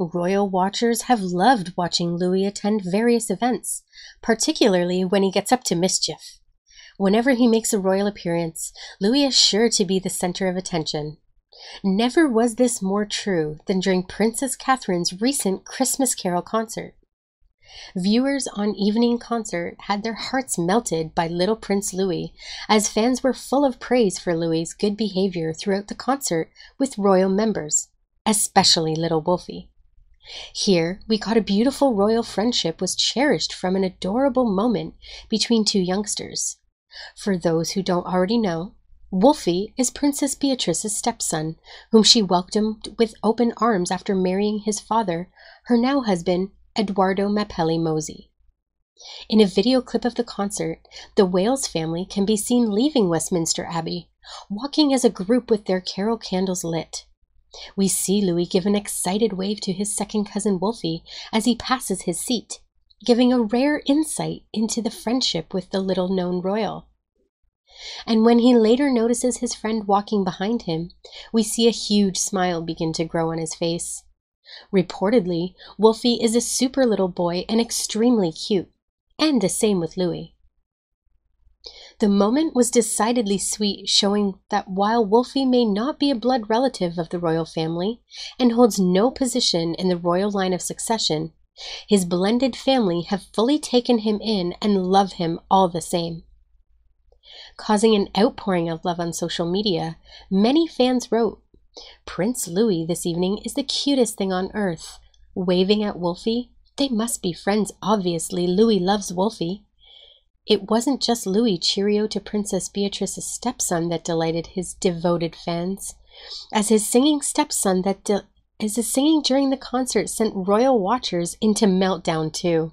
Royal watchers have loved watching Louis attend various events, particularly when he gets up to mischief. Whenever he makes a royal appearance, Louis is sure to be the center of attention. Never was this more true than during Princess Catherine's recent Christmas Carol concert. Viewers on Evening Concert had their hearts melted by little Prince Louis, as fans were full of praise for Louis's good behavior throughout the concert with royal members, especially little Wolfie. Here, we got a beautiful royal friendship was cherished from an adorable moment between two youngsters. For those who don't already know, Wolfie is Princess Beatrice's stepson, whom she welcomed with open arms after marrying his father, her now husband, Edoardo Mapelli Mozzi. In a video clip of the concert, the Wales family can be seen leaving Westminster Abbey, walking as a group with their carol candles lit. We see Louis give an excited wave to his second cousin Wolfie as he passes his seat, giving a rare insight into the friendship with the little known royal. And when he later notices his friend walking behind him, we see a huge smile begin to grow on his face. Reportedly, Wolfie is a super little boy and extremely cute, and the same with Louis. The moment was decidedly sweet, showing that while Wolfie may not be a blood relative of the royal family and holds no position in the royal line of succession, his blended family have fully taken him in and love him all the same. Causing an outpouring of love on social media, many fans wrote, Prince Louis this evening is the cutest thing on earth. Waving at Wolfie. They must be friends, obviously. Louis loves Wolfie. It wasn't just Louis Cheerio to Princess Beatrice's stepson that delighted his devoted fans, as his singing stepson that de- as his singing during the concert sent royal watchers into meltdown too.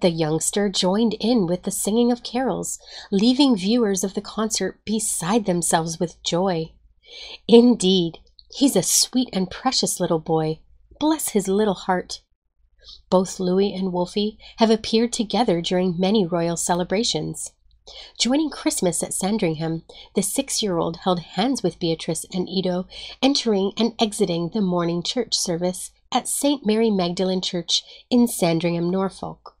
The youngster joined in with the singing of carols, leaving viewers of the concert beside themselves with joy. Indeed, he's a sweet and precious little boy. Bless his little heart. Both Louis and Wolfie have appeared together during many royal celebrations. Joining Christmas at Sandringham, the six year old held hands with Beatrice and Edo, entering and exiting the morning church service at St. Mary Magdalene Church in Sandringham, Norfolk.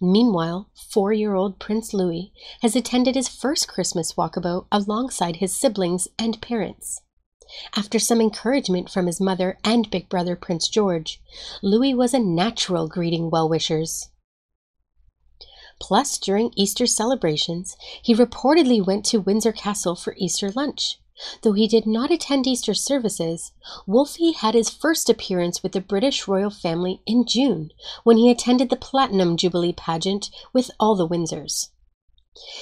Meanwhile, four year old Prince Louis has attended his first Christmas walkabout alongside his siblings and parents. After some encouragement from his mother and big brother Prince George, Louis was a natural greeting well wishers. Plus, during Easter celebrations, he reportedly went to Windsor Castle for Easter lunch. Though he did not attend Easter services, Wolfie had his first appearance with the British royal family in June when he attended the Platinum Jubilee pageant with all the Windsors.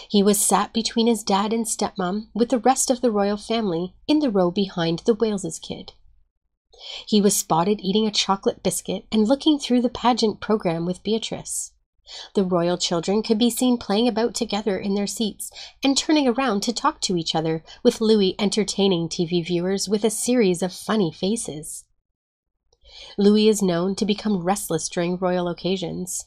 He was sat between his dad and stepmom with the rest of the royal family in the row behind the Waleses kid. He was spotted eating a chocolate biscuit and looking through the pageant program with Beatrice. The royal children could be seen playing about together in their seats and turning around to talk to each other, with Louis entertaining TV viewers with a series of funny faces. Louis is known to become restless during royal occasions.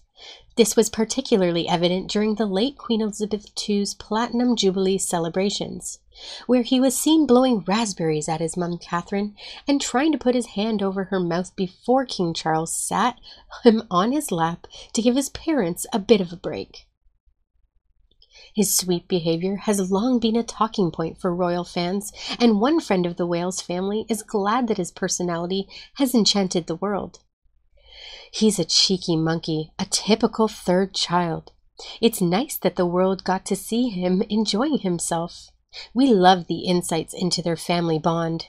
This was particularly evident during the late Queen Elizabeth II's Platinum Jubilee celebrations, where he was seen blowing raspberries at his mum Catherine and trying to put his hand over her mouth before King Charles sat him on his lap to give his parents a bit of a break. His sweet behavior has long been a talking point for royal fans, and one friend of the Wales family is glad that his personality has enchanted the world. He's a cheeky monkey, a typical third child. It's nice that the world got to see him enjoying himself. We love the insights into their family bond.